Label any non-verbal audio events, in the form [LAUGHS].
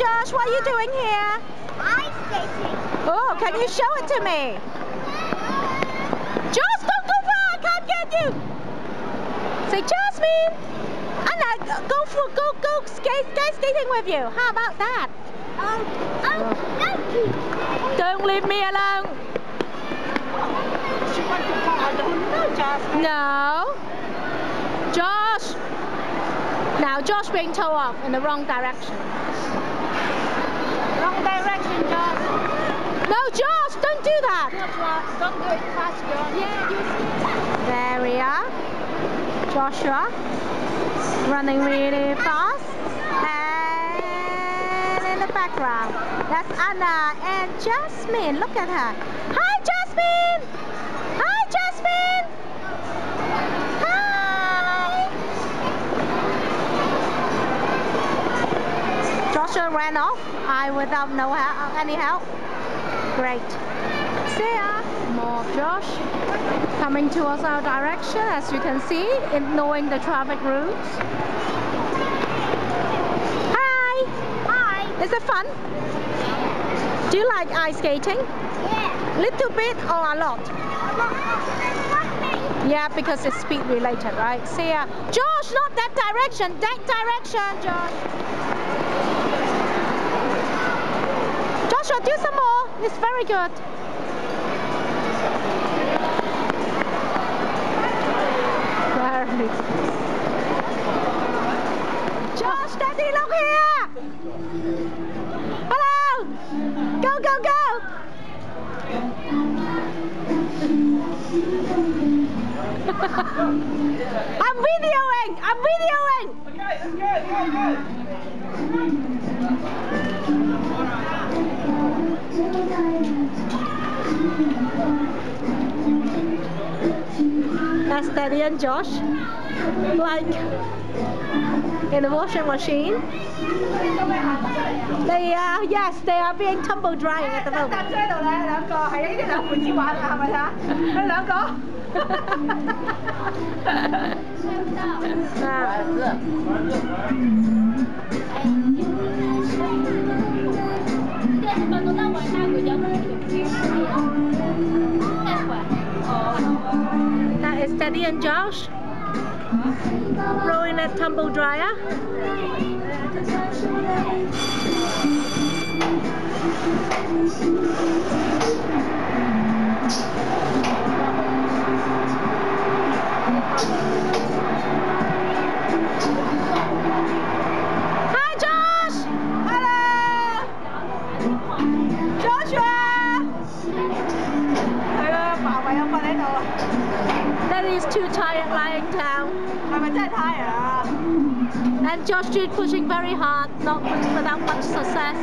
Josh, what are you doing here? Ice skating. Oh, can you show it to me? Josh, don't go far, I can't get you. Say, Jasmine, Anna, go for go go skate skate skating with you. How about that? Oh, oh, no. Don't leave me alone. She went far. I don't know, Jasmine. No. Josh. Now Josh being towed off in the wrong direction. Wrong direction, Josh. No, Josh, don't do that. Don't fast, Josh. Yeah, you There we are. Joshua running really fast. And in the background, that's Anna and Jasmine. Look at her. Hi, Jasmine. Ran off. I without no help, any help. Great. See ya. More Josh coming towards our direction as you can see, in knowing the traffic routes. Hi! Hi. Is it fun? Do you like ice skating? Yeah. Little bit or a lot? Yeah, because it's speed related, right? See ya. Josh, not that direction, that direction, Josh. Joshua, do some more. It's very good. Good. Josh, Daddy, look here. Hello. Go, go, go. [LAUGHS] I'm videoing. I'm videoing. Okay, let's go, go, go. That's Daddy and Josh. Like in the washing machine. They are, yes, they are being tumble drying at the 搭 moment. [LAUGHS] Ah. And Josh rowing a tumble dryer. Eddie's too tired lying down. I'm a dead tired. And Josh Jude pushing very hard, not without much success.